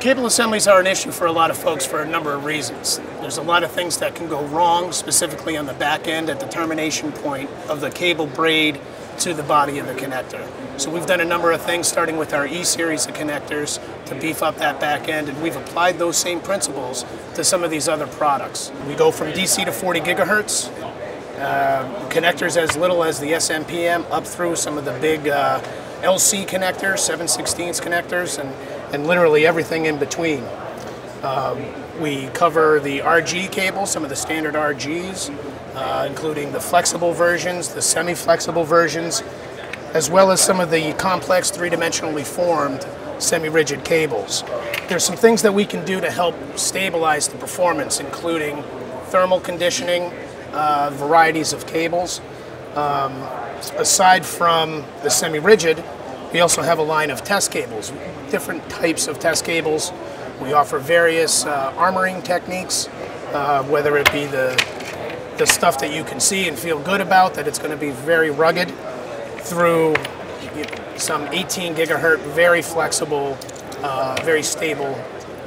Cable assemblies are an issue for a lot of folks for a number of reasons. There's a lot of things that can go wrong, specifically on the back end at the termination point of the cable braid to the body of the connector. So we've done a number of things starting with our E-series of connectors to beef up that back end and we've applied those same principles to some of these other products. We go from DC to 40 gigahertz, uh, connectors as little as the SMPM up through some of the big uh, LC connectors, 7 16 connectors, and, and literally everything in between. Um, we cover the RG cable, some of the standard RGs, uh, including the flexible versions, the semi-flexible versions, as well as some of the complex three-dimensionally formed semi-rigid cables. There's some things that we can do to help stabilize the performance, including thermal conditioning, uh, varieties of cables. Um, aside from the semi-rigid, we also have a line of test cables, different types of test cables. We offer various uh, armoring techniques, uh, whether it be the, the stuff that you can see and feel good about, that it's going to be very rugged, through some 18 gigahertz, very flexible, uh, very stable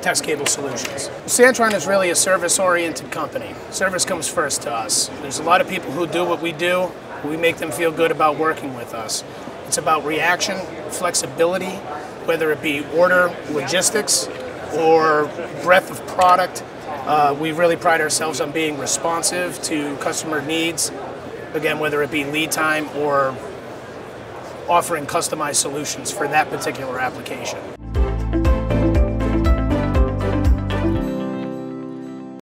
test cable solutions. San-tron is really a service-oriented company. Service comes first to us. There's a lot of people who do what we do. We make them feel good about working with us. It's about reaction, flexibility, whether it be order, logistics, or breadth of product. Uh, we really pride ourselves on being responsive to customer needs. Again, whether it be lead time or offering customized solutions for that particular application.